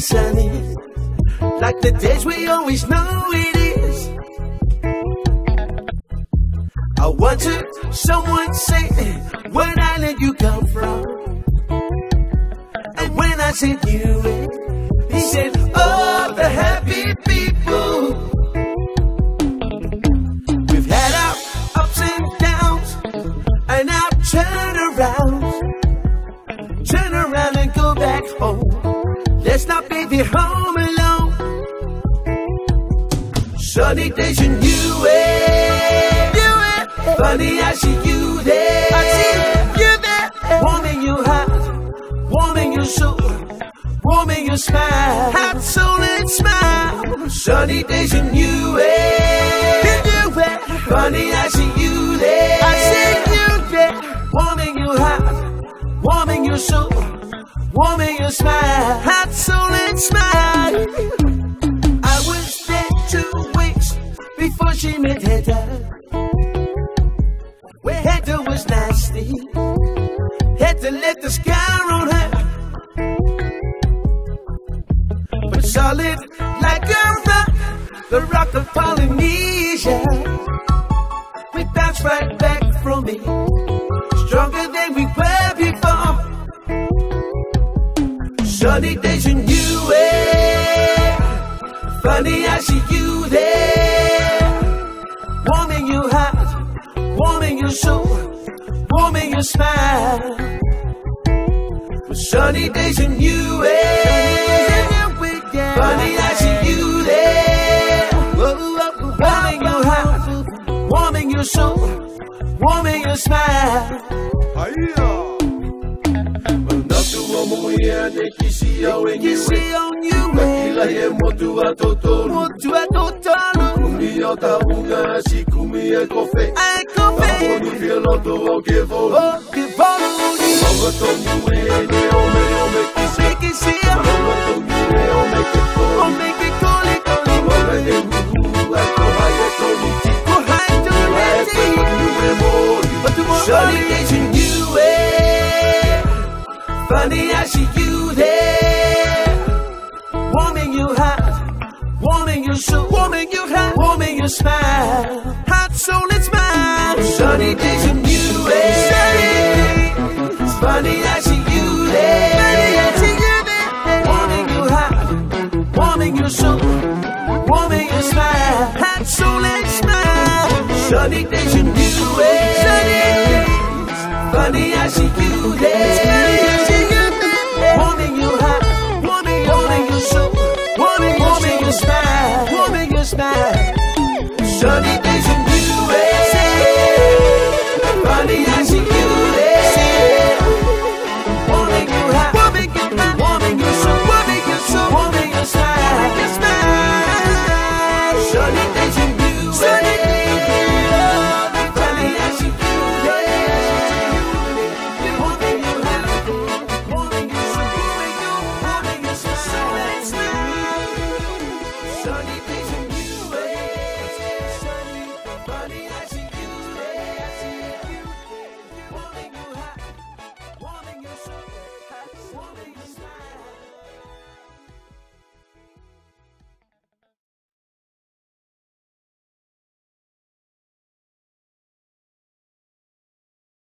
sunny, like the days we always know it is. I wonder, someone say, where island you come from? And when I said Niue, he said, oh, the happy people. Be home alone. Sunny days in you, Funny, I see you there. I see you there. Warming your heart, warming your soul, warming your smile. Heart, soul, and smile. Sunny days in you, Funny, I see you there. I see you there. Warming your heart, warming your soul, warming your smile. Heart, soul, and smile. I was there two weeks before she met Heta. Where Heta was nasty. Had to let the sky on her. But solid like a rock, the rock of Polynesia. We bounce right back from it, stronger than Sunny days in you, eh? Funny, I see you there, warming your heart, warming your soul, warming your smile. Sunny days in you, eh? Funny, I see you there, warming your heart, warming your soul, warming your smile. Nekisia You wenyewe see on you, Kila ye motu wa Motu a Kumi taunga si kumi kofe. I go back. Kaponi filoto o ke volu que Funny, I see you there. Warming your heart, warming your soul, warming your heart, warming your smile. Heart, soul, and smile. Sunny days in you, eh? Sunny. Funny, I see you there. Funny, I see you there. Warming your heart, warming your soul, warming your smile. Heart, soul, and smile. Sunny days in eh? Sunny days. Funny, I see you there.